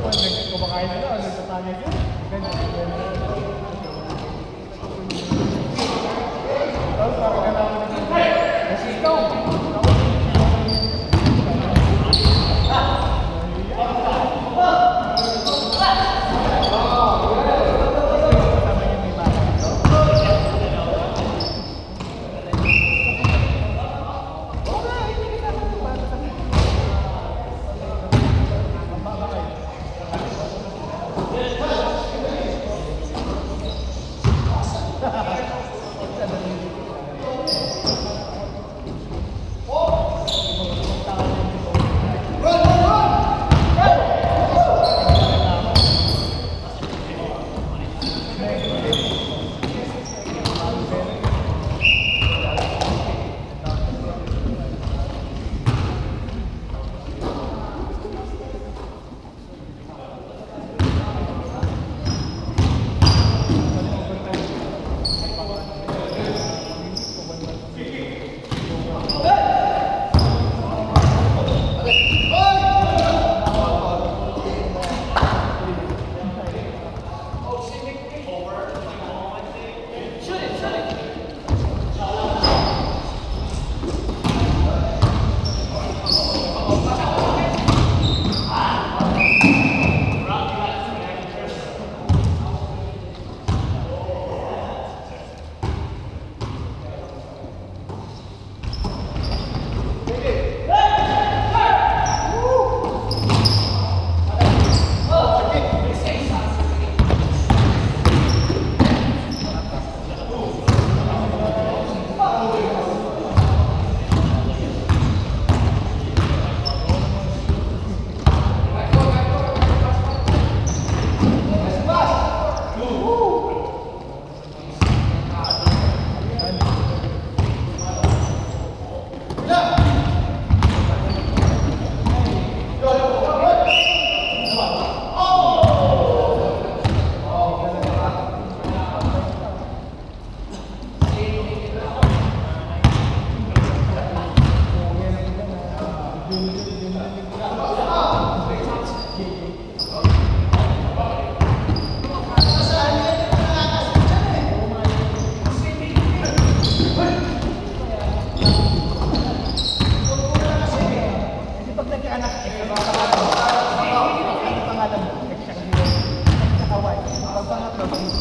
Kumakain na lang, nagtatangay ka. Ganyan. 오케이. 很好。